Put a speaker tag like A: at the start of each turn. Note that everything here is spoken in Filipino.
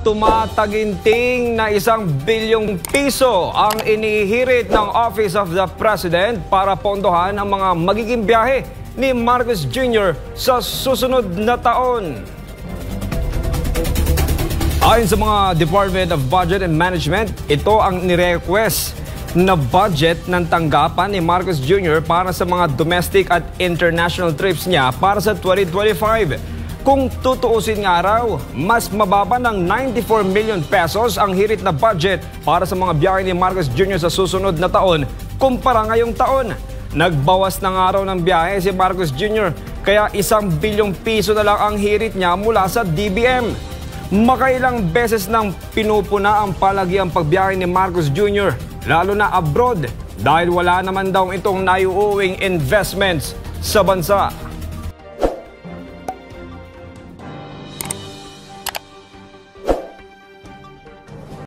A: Tumataginting na isang bilyong piso ang inihirit ng Office of the President para pondohan ang mga magiging biyahe ni Marcos Jr. sa susunod na taon. Ayon sa mga Department of Budget and Management, ito ang nirequest na budget ng tanggapan ni Marcos Jr. para sa mga domestic at international trips niya para sa 2025. Kung tutuusin nga raw, mas mababa ng 94 million pesos ang hirit na budget para sa mga biyahe ni Marcos Jr. sa susunod na taon kumpara ngayong taon. Nagbawas ng araw ng biyahe si Marcos Jr. kaya isang bilyong piso na lang ang hirit niya mula sa DBM. Makailang beses nang pinupuna ang palagi ang pagbiyahe ni Marcos Jr. lalo na abroad dahil wala naman daw itong naiuuwing investments sa bansa.